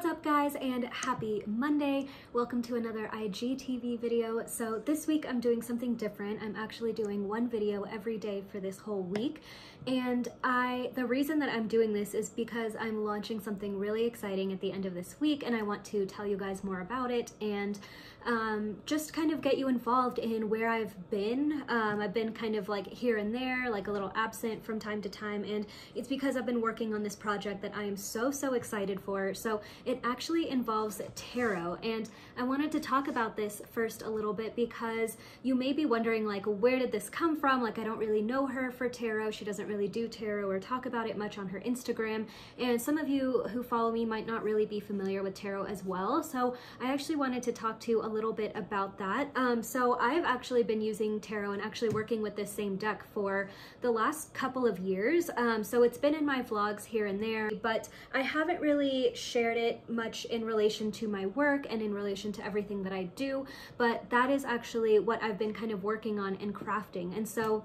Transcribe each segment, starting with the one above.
What's up guys and happy Monday. Welcome to another IGTV video. So this week I'm doing something different. I'm actually doing one video every day for this whole week. And I, the reason that I'm doing this is because I'm launching something really exciting at the end of this week and I want to tell you guys more about it and um, just kind of get you involved in where I've been. Um, I've been kind of like here and there, like a little absent from time to time, and it's because I've been working on this project that I am so, so excited for. So it actually involves tarot, and I wanted to talk about this first a little bit because you may be wondering like, where did this come from? Like, I don't really know her for tarot. She doesn't really do tarot or talk about it much on her Instagram, and some of you who follow me might not really be familiar with tarot as well. So I actually wanted to talk to you a little bit about that. Um, so I've actually been using tarot and actually working with this same deck for the last couple of years. Um, so it's been in my vlogs here and there, but I haven't really shared it much in relation to my work and in relation to everything that I do, but that is actually what I've been kind of working on and crafting. And so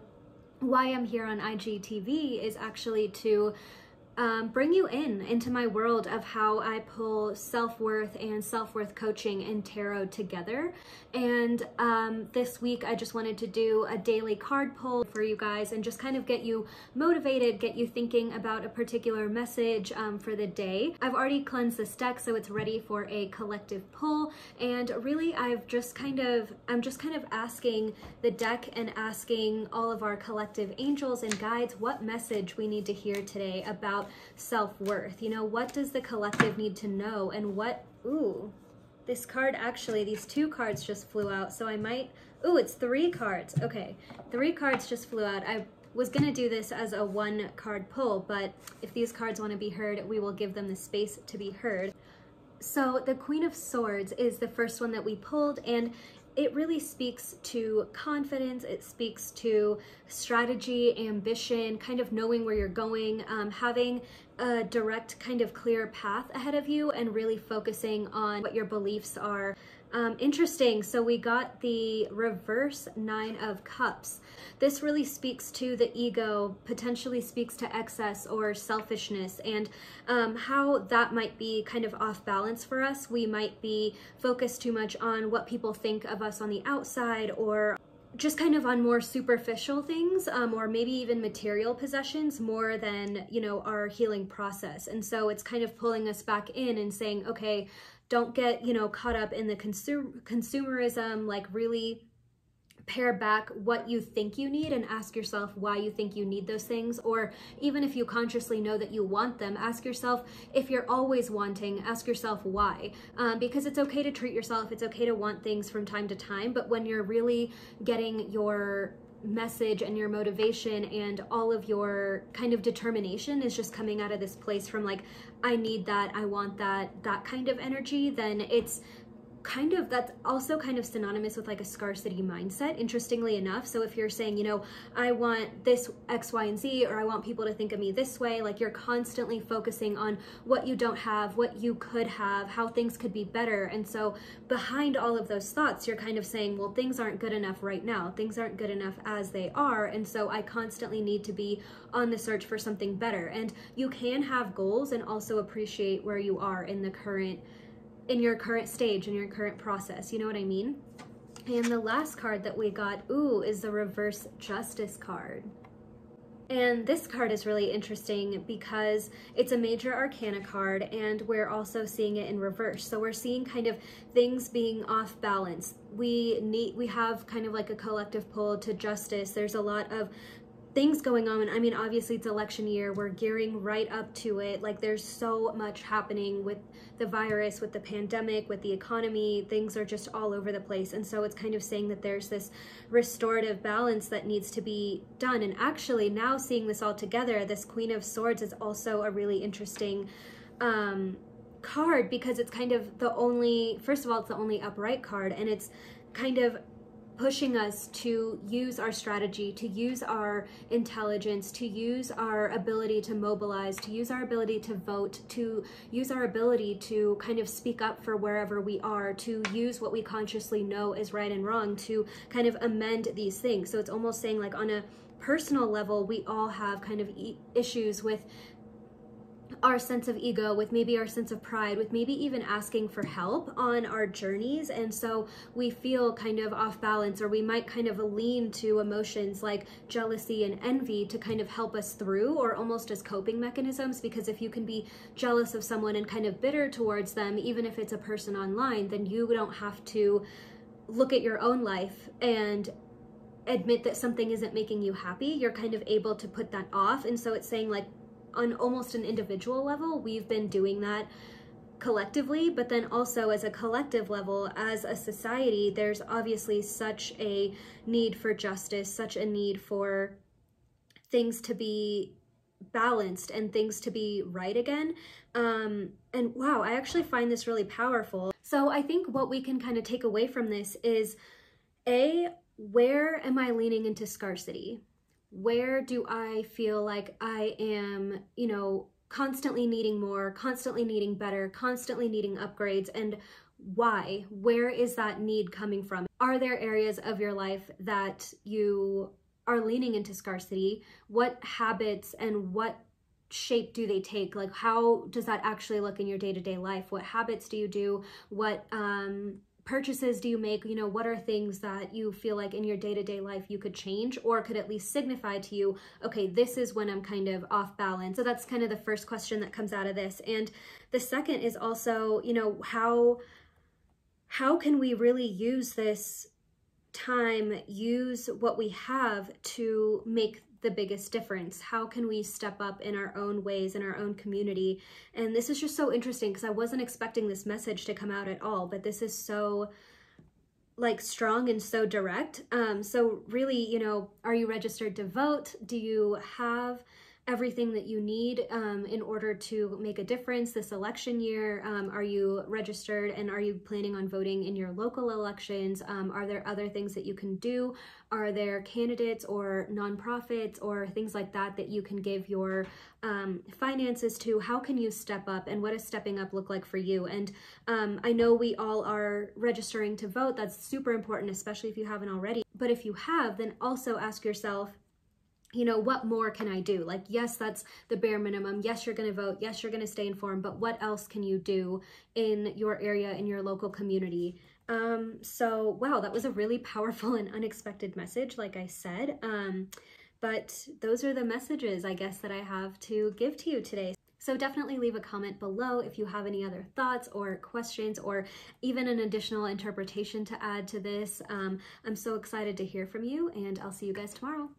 why I'm here on IGTV is actually to um, bring you in into my world of how I pull self-worth and self-worth coaching and tarot together. And um, this week I just wanted to do a daily card pull for you guys and just kind of get you motivated, get you thinking about a particular message um, for the day. I've already cleansed this deck so it's ready for a collective pull. And really I've just kind of, I'm just kind of asking the deck and asking all of our collective angels and guides what message we need to hear today about about self-worth. You know, what does the collective need to know and what, ooh, this card actually, these two cards just flew out. So I might, ooh, it's three cards. Okay, three cards just flew out. I was gonna do this as a one card pull, but if these cards wanna be heard, we will give them the space to be heard. So the Queen of Swords is the first one that we pulled and it really speaks to confidence, it speaks to strategy, ambition, kind of knowing where you're going, um, having a direct kind of clear path ahead of you and really focusing on what your beliefs are. Um, interesting, so we got the reverse nine of cups. This really speaks to the ego, potentially speaks to excess or selfishness and um, how that might be kind of off balance for us. We might be focused too much on what people think of us on the outside or just kind of on more superficial things um, or maybe even material possessions more than you know our healing process. And so it's kind of pulling us back in and saying okay don't get, you know, caught up in the consum consumerism, like really pare back what you think you need and ask yourself why you think you need those things. Or even if you consciously know that you want them, ask yourself if you're always wanting, ask yourself why. Um, because it's okay to treat yourself, it's okay to want things from time to time, but when you're really getting your message and your motivation and all of your kind of determination is just coming out of this place from like I need that, I want that, that kind of energy, then it's kind of that's also kind of synonymous with like a scarcity mindset interestingly enough. So if you're saying you know i want this x y and z or i want people to think of me this way like you're constantly focusing on what you don't have what you could have how things could be better. And so behind all of those thoughts you're kind of saying well things aren't good enough right now. Things aren't good enough as they are. And so i constantly need to be on the search for something better. And you can have goals and also appreciate where you are in the current in your current stage, in your current process. You know what I mean? And the last card that we got, ooh, is the reverse justice card. And this card is really interesting because it's a major arcana card and we're also seeing it in reverse. So we're seeing kind of things being off balance. We need we have kind of like a collective pull to justice. There's a lot of things going on. I mean, obviously it's election year. We're gearing right up to it. Like there's so much happening with the virus, with the pandemic, with the economy. Things are just all over the place. And so it's kind of saying that there's this restorative balance that needs to be done. And actually now seeing this all together, this Queen of Swords is also a really interesting um, card because it's kind of the only, first of all, it's the only upright card and it's kind of pushing us to use our strategy, to use our intelligence, to use our ability to mobilize, to use our ability to vote, to use our ability to kind of speak up for wherever we are, to use what we consciously know is right and wrong, to kind of amend these things. So it's almost saying like on a personal level, we all have kind of issues with our sense of ego, with maybe our sense of pride, with maybe even asking for help on our journeys. And so we feel kind of off balance, or we might kind of lean to emotions like jealousy and envy to kind of help us through, or almost as coping mechanisms. Because if you can be jealous of someone and kind of bitter towards them, even if it's a person online, then you don't have to look at your own life and admit that something isn't making you happy. You're kind of able to put that off. And so it's saying, like, on almost an individual level, we've been doing that collectively, but then also as a collective level, as a society, there's obviously such a need for justice, such a need for things to be balanced and things to be right again. Um, and wow, I actually find this really powerful. So I think what we can kind of take away from this is A, where am I leaning into scarcity? Where do I feel like I am, you know, constantly needing more, constantly needing better, constantly needing upgrades, and why? Where is that need coming from? Are there areas of your life that you are leaning into scarcity? What habits and what shape do they take? Like, how does that actually look in your day to day life? What habits do you do? What um, purchases do you make? You know, what are things that you feel like in your day to day life you could change or could at least signify to you, okay, this is when I'm kind of off balance? So that's kind of the first question that comes out of this. And the second is also, you know, how how can we really use this time, use what we have to make the biggest difference? How can we step up in our own ways, in our own community? And this is just so interesting because I wasn't expecting this message to come out at all, but this is so like strong and so direct. Um, so really, you know, are you registered to vote? Do you have everything that you need um, in order to make a difference this election year? Um, are you registered and are you planning on voting in your local elections? Um, are there other things that you can do? Are there candidates or nonprofits or things like that that you can give your um, finances to? How can you step up and what does stepping up look like for you? And um, I know we all are registering to vote. That's super important, especially if you haven't already. But if you have, then also ask yourself, you know, what more can I do? Like, yes, that's the bare minimum. Yes, you're going to vote. Yes, you're going to stay informed. But what else can you do in your area, in your local community? Um, so, wow, that was a really powerful and unexpected message, like I said. Um, but those are the messages, I guess, that I have to give to you today. So definitely leave a comment below if you have any other thoughts or questions or even an additional interpretation to add to this. Um, I'm so excited to hear from you and I'll see you guys tomorrow.